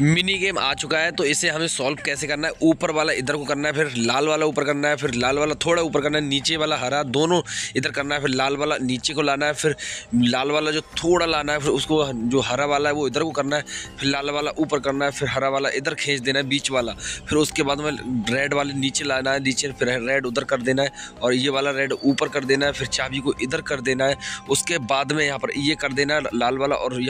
Mini game आ चुका है तो इसे हमें सॉल्व कैसे करना है? ऊपर वाला इधर को करना है, फिर लाल वाला ऊपर करना है, फिर लाल वाला थोड़ा ऊपर करना है, नीचे वाला हरा, दोनों इधर करना है, फिर लाल वाला नीचे को लाना है, फिर लाल वाला जो थोड़ा लाना है, फिर उसको जो हरा वाला है वो इधर को करना है, फिर लाल वाला ऊपर करना है, फिर हरा वाला इधर खींच देना है, बीच वाला। फिर उसके बाद में रेड वाले नीचे लाना है, नीचे फिर रेड उधर कर देना है, और ये वाला रेड ऊपर कर देना है, फिर चाबी को इधर कर देना है, उसके बाद में यहाँ पर ये कर देना है, लाल वाला और